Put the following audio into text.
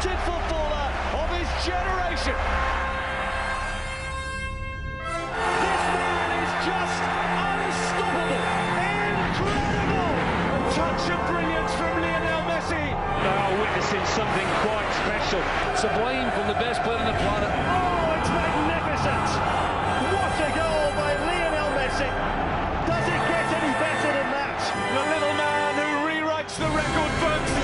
talented footballer of his generation. This man is just unstoppable. Incredible! A touch of brilliance from Lionel Messi. Now witnessing something quite special. Sublime from the best player on the planet. Oh, it's magnificent! What a goal by Lionel Messi. Does it get any better than that? The little man who rewrites the record books.